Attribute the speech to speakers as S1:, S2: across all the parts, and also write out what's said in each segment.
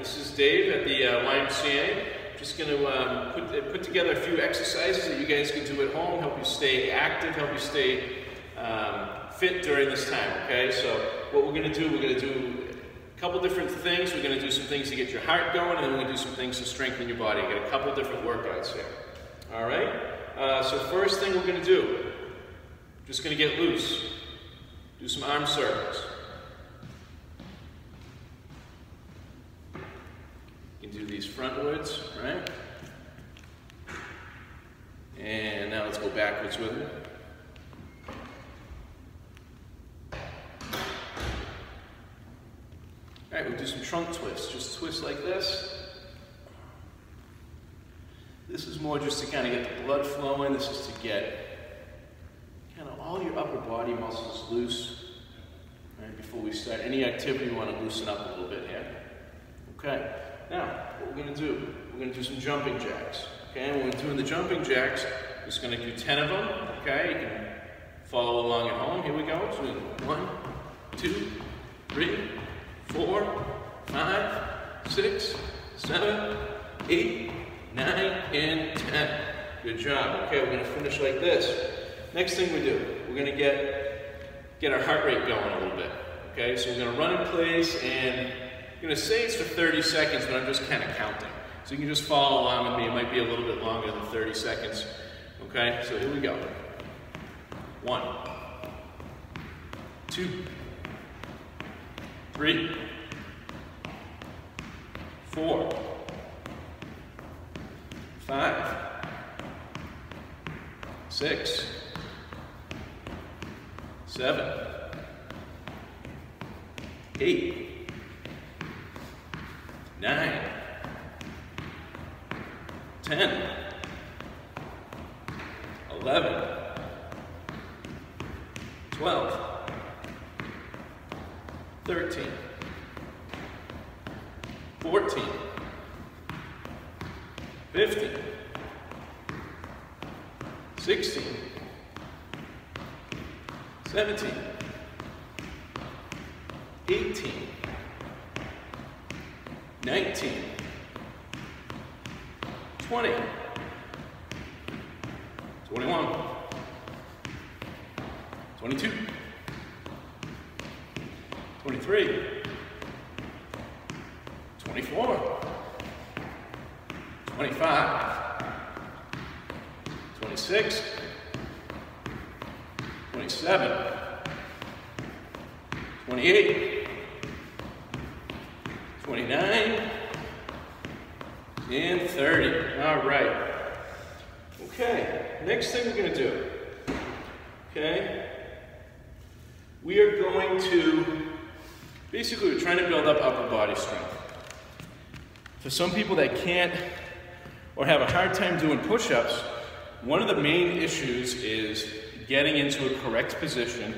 S1: This is Dave at the uh, YMCA. Just going to um, put, uh, put together a few exercises that you guys can do at home, help you stay active, help you stay um, fit during this time, okay? So what we're going to do, we're going to do a couple different things. We're going to do some things to get your heart going, and then we're going to do some things to strengthen your body. You get a couple different workouts here, all right? Uh, so first thing we're going to do, just going to get loose. Do some arm circles. these frontwards, right? And now let's go backwards with it. All right, we'll do some trunk twists. Just twist like this. This is more just to kind of get the blood flowing. This is to get kind of all your upper body muscles loose. All right, before we start any activity, we want to loosen up a little bit here. Okay. Now, what we're gonna do, we're gonna do some jumping jacks. Okay, when we're doing the jumping jacks, we're just gonna do 10 of them, okay? You can follow along at home. Here we go. So one, two, three, four, five, six, seven, eight, nine, and 10. Good job. Okay, we're gonna finish like this. Next thing we do, we're gonna get, get our heart rate going a little bit. Okay, so we're gonna run in place and I'm going to say it's for 30 seconds, but I'm just kind of counting. So you can just follow along with me. It might be a little bit longer than 30 seconds. Okay, so here we go. One, two, three, four, five, six, seven, eight, nine, ten, eleven, twelve, thirteen, fourteen, fifteen, sixteen, seventeen, eighteen. 19, 20, 21, 22, 23, 24, 25, 26, 27, 28, 29, and 30. All right. Okay, next thing we're going to do, okay, we are going to, basically we're trying to build up upper body strength. For some people that can't or have a hard time doing push-ups, one of the main issues is getting into a correct position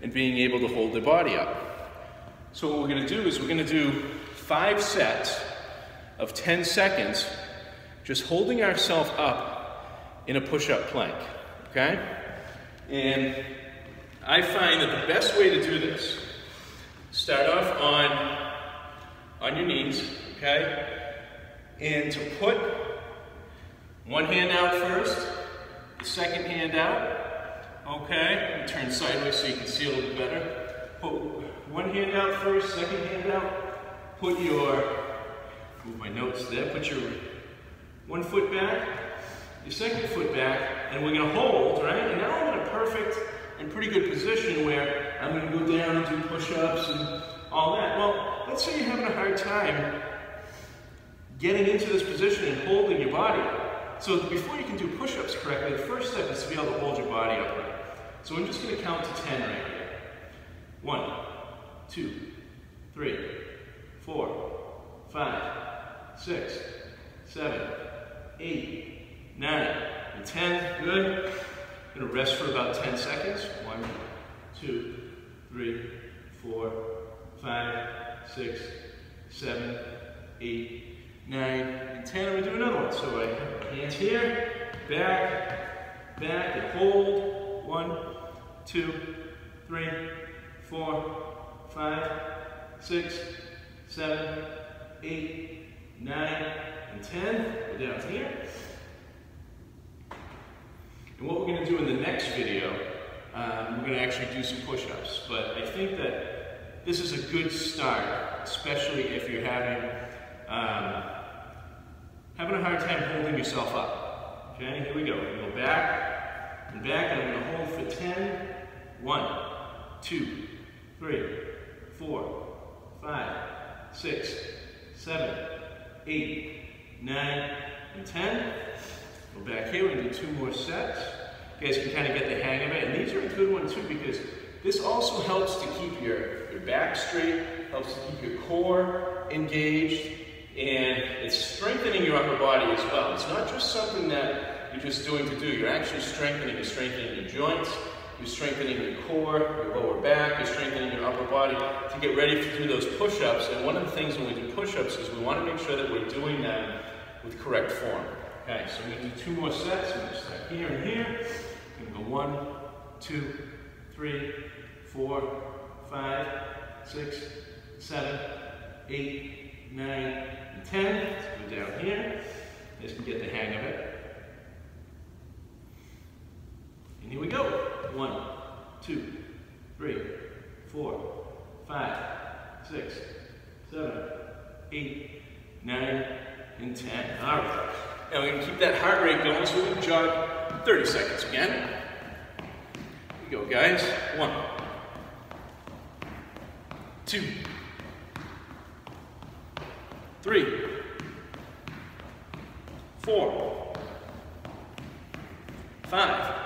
S1: and being able to hold the body up. So what we're going to do is we're going to do five sets of 10 seconds just holding ourselves up in a push-up plank, okay? And I find that the best way to do this, start off on, on your knees, okay? And to put one hand out first, the second hand out, okay? turn sideways so you can see a little bit better. Put one hand out first, second hand out, put your, move my notes there, put your one foot back, your second foot back, and we're gonna hold, right? And now I'm in a perfect and pretty good position where I'm gonna go down and do push-ups and all that. Well, let's say you're having a hard time getting into this position and holding your body. So before you can do push-ups correctly, the first step is to be able to hold your body upright. So I'm just gonna count to 10 right here. One, two, three, four, five, six, seven, eight, nine, and 10. Good. I'm gonna rest for about 10 seconds. One, two, three, four, five, six, seven, eight, nine, and 10. I'm gonna do another one. So I have hands here, back, back, and hold. One, two, three, four, five, six, seven, eight, nine, and 10. We're down here. And what we're gonna do in the next video, um, we're gonna actually do some push-ups, but I think that this is a good start, especially if you're having, um, having a hard time holding yourself up. Okay, here we go. We're gonna go back and back, and I'm gonna hold for 10. One, two, three, four, five, six, seven, eight, nine, and 10. Go back here, we're gonna do two more sets. You guys can kind of get the hang of it. And these are a good one too because this also helps to keep your, your back straight, helps to keep your core engaged, and it's strengthening your upper body as well. It's not just something that you're just doing to do. You're actually strengthening. You're strengthening your joints. You're strengthening your core, your lower back, you're strengthening your upper body to get ready to do those push-ups. And one of the things when we do push-ups is we want to make sure that we're doing them with correct form. Okay, so we're going to do two more sets. We're going to start here and here. We're going to go one, two, three, four, five, six, seven, eight, nine, and ten. Let's go down here. let can get the hang of it. And here we go. One, two, three, four, five, six, seven, eight, nine, and 10. All right. Now we can keep that heart rate going, so we're jog 30 seconds again. Here we go, guys. One, two, three, four, five,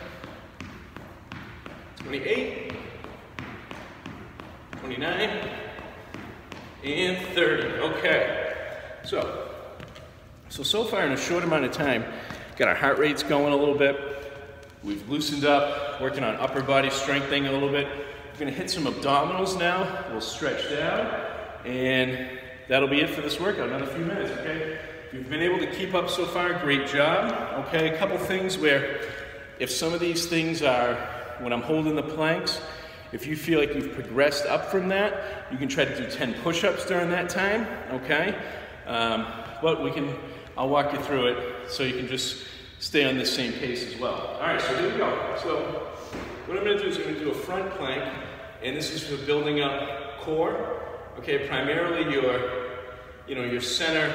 S1: 28, 29, and 30. Okay, so, so, so far in a short amount of time, got our heart rates going a little bit. We've loosened up, working on upper body strengthening a little bit. We're gonna hit some abdominals now. We'll stretch down, and that'll be it for this workout, another few minutes, okay? If you've been able to keep up so far, great job. Okay, a couple things where if some of these things are when I'm holding the planks, if you feel like you've progressed up from that, you can try to do 10 push-ups during that time, okay? Um, but we can, I'll walk you through it so you can just stay on the same pace as well. All right, so here we go. So what I'm gonna do is I'm gonna do a front plank, and this is for building up core, okay? Primarily your, you know, your center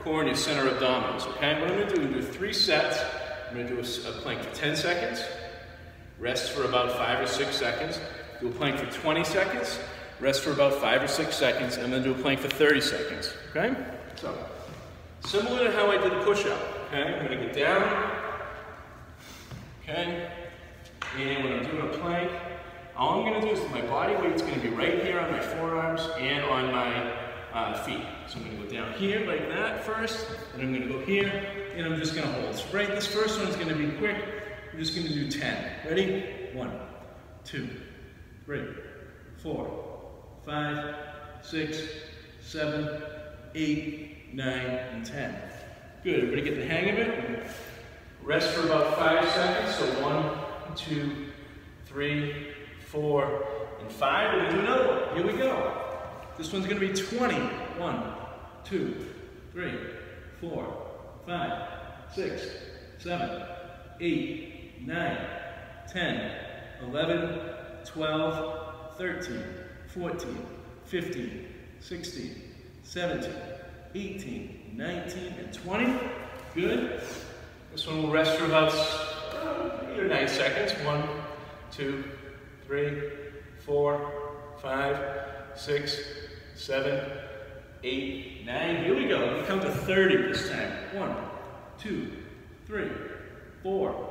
S1: core and your center abdominals, okay? What I'm gonna do, I'm gonna do three sets. I'm gonna do a, a plank for 10 seconds, Rest for about five or six seconds. Do a plank for 20 seconds. Rest for about five or six seconds, and then do a plank for 30 seconds. Okay? So, similar to how I did a push up. Okay, I'm going to get down. Okay? And when I'm doing a plank, all I'm going to do is my body weight's going to be right here on my forearms and on my uh, feet. So I'm going to go down here like that first, and I'm going to go here, and I'm just going to hold. right, this first one's going to be quick. We're just gonna do 10. Ready? One, two, three, four, five, six, seven, eight, nine, and 10. Good, everybody get the hang of it? Rest for about five seconds, so one, two, three, four, and five. We're gonna do another one, here we go. This one's gonna be 20. One, two, three, four, five, six, seven, eight, 9, 10, 11, 12, 13, 14, 15, 16, 17, 18, 19, and 20. Good. This one will rest for about eight or nine seconds. One, two, three, four, five, six, seven, eight, nine. Here we go. We come to 30 this time. One, two, three, four,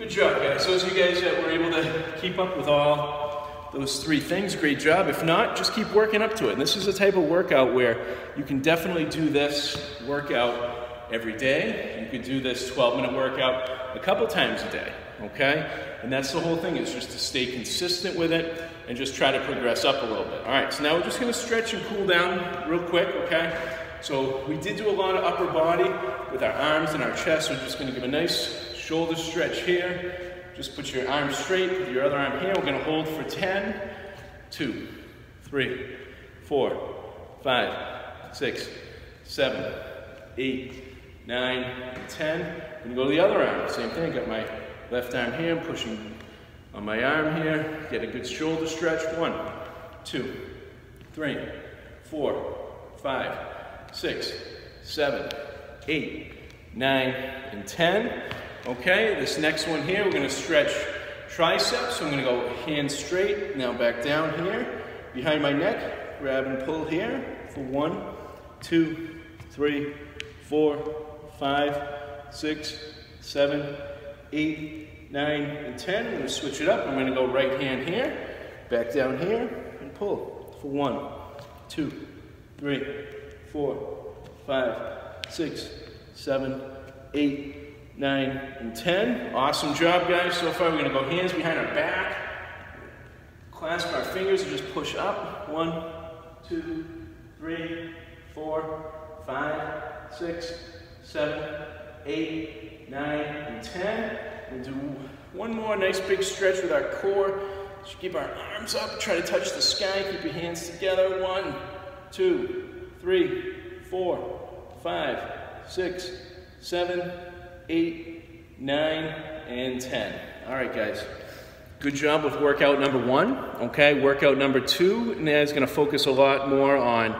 S1: Good job, guys. Those of you guys that uh, were able to keep up with all those three things, great job. If not, just keep working up to it. And this is a type of workout where you can definitely do this workout every day. You can do this 12-minute workout a couple times a day, okay? And that's the whole thing is just to stay consistent with it and just try to progress up a little bit. All right, so now we're just gonna stretch and cool down real quick, okay? So we did do a lot of upper body with our arms and our chest. We're just gonna give a nice Shoulder stretch here. Just put your arm straight, put your other arm here. We're gonna hold for 10, two, three, four, five, six, seven, eight, nine, 10. I'm gonna go to the other arm, same thing. Got my left arm here, I'm pushing on my arm here. Get a good shoulder stretch. One, two, three, four, five, six, seven, eight, nine, and 10. Okay, this next one here, we're gonna stretch triceps. So I'm gonna go hand straight, now back down here, behind my neck, grab and pull here for one, two, three, four, five, six, seven, eight, nine, and 10. I'm gonna switch it up. I'm gonna go right hand here, back down here, and pull for one, two, three, four, five, six, seven, eight, nine, and 10. Awesome job, guys. So far, we're gonna go hands behind our back, clasp our fingers, and just push up. One, two, three, four, five, six, seven, eight, nine, and 10. We'll do one more nice big stretch with our core. Just keep our arms up, try to touch the sky, keep your hands together. One, two, three, four, five, six, seven, eight, nine, and 10. All right, guys. Good job with workout number one, okay? Workout number two now is gonna focus a lot more on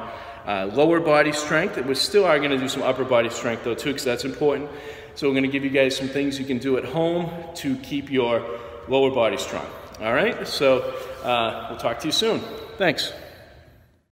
S1: uh, lower body strength. We still are gonna do some upper body strength though too, because that's important. So we're gonna give you guys some things you can do at home to keep your lower body strong. All right, so uh, we'll talk to you soon. Thanks.